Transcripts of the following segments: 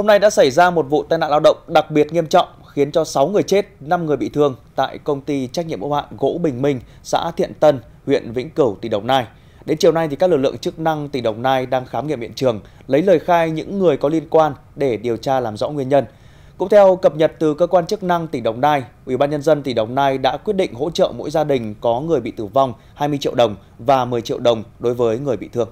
Hôm nay đã xảy ra một vụ tai nạn lao động đặc biệt nghiêm trọng khiến cho 6 người chết, 5 người bị thương tại công ty trách nhiệm hữu hạn gỗ Bình Minh, xã Thiện Tân, huyện Vĩnh Cửu, tỉnh Đồng Nai. Đến chiều nay thì các lực lượng chức năng tỉnh Đồng Nai đang khám nghiệm hiện trường, lấy lời khai những người có liên quan để điều tra làm rõ nguyên nhân. Cũng theo cập nhật từ cơ quan chức năng tỉnh Đồng Nai, Ủy ban nhân dân tỉnh Đồng Nai đã quyết định hỗ trợ mỗi gia đình có người bị tử vong 20 triệu đồng và 10 triệu đồng đối với người bị thương.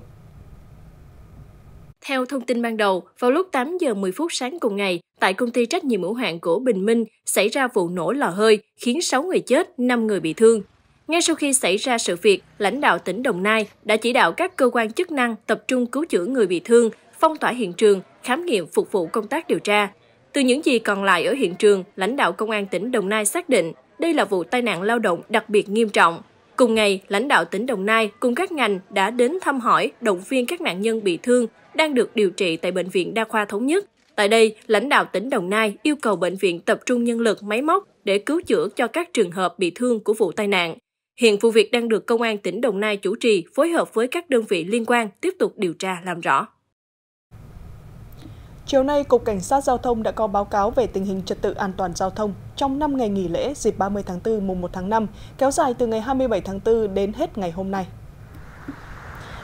Theo thông tin ban đầu, vào lúc 8 giờ 10 phút sáng cùng ngày, tại công ty trách nhiệm hữu hạn của Bình Minh xảy ra vụ nổ lò hơi khiến 6 người chết, 5 người bị thương. Ngay sau khi xảy ra sự việc, lãnh đạo tỉnh Đồng Nai đã chỉ đạo các cơ quan chức năng tập trung cứu chữa người bị thương, phong tỏa hiện trường, khám nghiệm phục vụ công tác điều tra. Từ những gì còn lại ở hiện trường, lãnh đạo công an tỉnh Đồng Nai xác định đây là vụ tai nạn lao động đặc biệt nghiêm trọng. Cùng ngày, lãnh đạo tỉnh Đồng Nai cùng các ngành đã đến thăm hỏi, động viên các nạn nhân bị thương đang được điều trị tại Bệnh viện Đa khoa Thống nhất. Tại đây, lãnh đạo tỉnh Đồng Nai yêu cầu bệnh viện tập trung nhân lực máy móc để cứu chữa cho các trường hợp bị thương của vụ tai nạn. Hiện vụ việc đang được Công an tỉnh Đồng Nai chủ trì phối hợp với các đơn vị liên quan tiếp tục điều tra làm rõ. Chiều nay, Cục Cảnh sát Giao thông đã có báo cáo về tình hình trật tự an toàn giao thông trong 5 ngày nghỉ lễ dịp 30 tháng 4 mùng 1 tháng 5, kéo dài từ ngày 27 tháng 4 đến hết ngày hôm nay.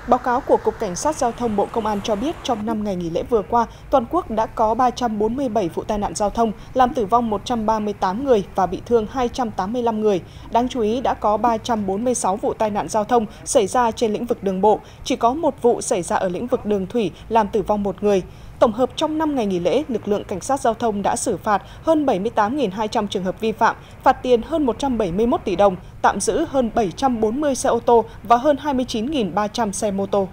Báo cáo của Cục Cảnh sát Giao thông Bộ Công an cho biết trong 5 ngày nghỉ lễ vừa qua, toàn quốc đã có 347 vụ tai nạn giao thông, làm tử vong 138 người và bị thương 285 người. Đáng chú ý đã có 346 vụ tai nạn giao thông xảy ra trên lĩnh vực đường bộ, chỉ có một vụ xảy ra ở lĩnh vực đường thủy làm tử vong một người. Tổng hợp trong 5 ngày nghỉ lễ, lực lượng cảnh sát giao thông đã xử phạt hơn 78.200 trường hợp vi phạm, phạt tiền hơn 171 tỷ đồng, tạm giữ hơn 740 xe ô tô và hơn 29.300 xe mô tô.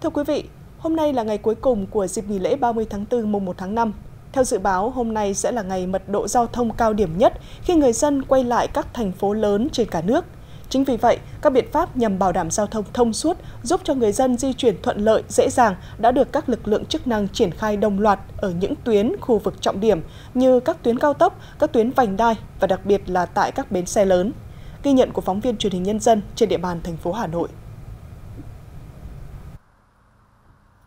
Thưa quý vị, hôm nay là ngày cuối cùng của dịp nghỉ lễ 30 tháng 4 mùng 1 tháng 5. Theo dự báo, hôm nay sẽ là ngày mật độ giao thông cao điểm nhất khi người dân quay lại các thành phố lớn trên cả nước. Chính vì vậy, các biện pháp nhằm bảo đảm giao thông thông suốt, giúp cho người dân di chuyển thuận lợi, dễ dàng đã được các lực lượng chức năng triển khai đồng loạt ở những tuyến khu vực trọng điểm như các tuyến cao tốc, các tuyến vành đai và đặc biệt là tại các bến xe lớn. Ghi nhận của phóng viên truyền hình nhân dân trên địa bàn thành phố Hà Nội.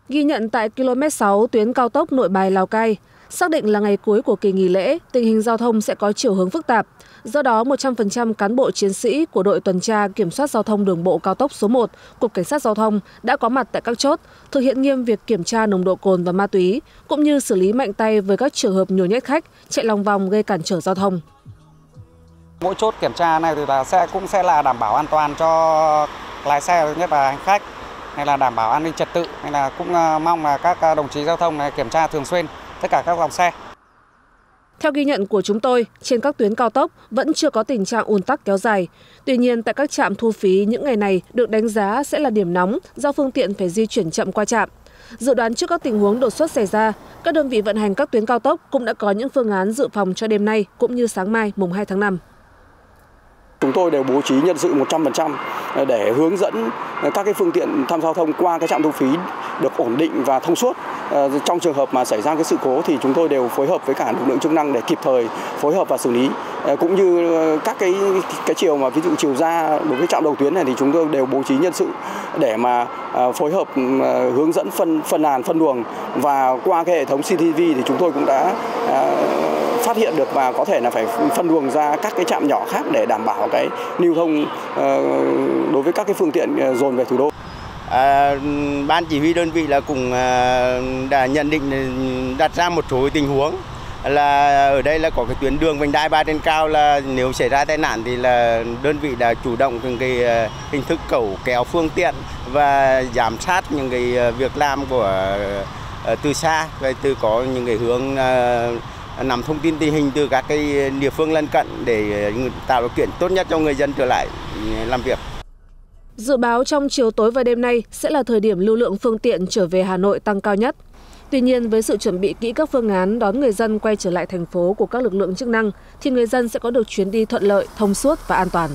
Ghi nhận tại km 6 tuyến cao tốc Nội Bài Lào Cai, xác định là ngày cuối của kỳ nghỉ lễ, tình hình giao thông sẽ có chiều hướng phức tạp. Do đó, 100% cán bộ chiến sĩ của đội tuần tra kiểm soát giao thông đường bộ cao tốc số một, Cục Cảnh sát Giao thông đã có mặt tại các chốt, thực hiện nghiêm việc kiểm tra nồng độ cồn và ma túy, cũng như xử lý mạnh tay với các trường hợp nhồi nhét khách, chạy lòng vòng gây cản trở giao thông. Mỗi chốt kiểm tra này thì là sẽ cũng sẽ là đảm bảo an toàn cho lái xe nhất là hành khách hay là đảm bảo an ninh trật tự hay là cũng ờ, mong là các ờ, đồng chí giao thông này kiểm tra thường xuyên tất cả các dòng xe. Theo ghi nhận của chúng tôi, trên các tuyến cao tốc vẫn chưa có tình trạng ùn tắc kéo dài. Tuy nhiên, tại các trạm thu phí những ngày này được đánh giá sẽ là điểm nóng do phương tiện phải di chuyển chậm qua trạm. Dự đoán trước các tình huống đột xuất xảy ra, các đơn vị vận hành các tuyến cao tốc cũng đã có những phương án dự phòng cho đêm nay cũng như sáng mai mùng 2 tháng 5. Chúng tôi đều bố trí nhân sự 100% để hướng dẫn các cái phương tiện tham gia giao thông qua cái trạm thu phí được ổn định và thông suốt. Ờ, trong trường hợp mà xảy ra cái sự cố thì chúng tôi đều phối hợp với cả lực lượng chức năng để kịp thời phối hợp và xử lý. Ờ, cũng như ờ, các cái cái chiều mà ví dụ chiều ra đối với trạm đầu tuyến này thì chúng tôi đều bố trí nhân sự để mà phối hợp ừ, hướng dẫn phân phân làn, phân luồng và qua cái hệ thống CCTV thì chúng tôi cũng đã phát hiện được và có thể là phải phân luồng ra các cái trạm nhỏ khác để đảm bảo cái lưu thông đối với các cái phương tiện à, dồn về thủ đô. À, ban chỉ huy đơn vị là cũng à, đã nhận định à, đặt ra một số tình huống là ở đây là có cái tuyến đường vành đai ba trên cao là nếu xảy ra tai nạn thì là đơn vị đã chủ động từng cái à, hình thức cẩu kéo phương tiện và giám sát những cái việc làm của từ xa và từ có những cái hướng nắm thông tin tình hình từ các cái địa phương lân cận để tạo điều kiện tốt nhất cho người dân trở lại ừ, làm việc. Dự báo trong chiều tối và đêm nay sẽ là thời điểm lưu lượng phương tiện trở về Hà Nội tăng cao nhất. Tuy nhiên, với sự chuẩn bị kỹ các phương án đón người dân quay trở lại thành phố của các lực lượng chức năng, thì người dân sẽ có được chuyến đi thuận lợi, thông suốt và an toàn.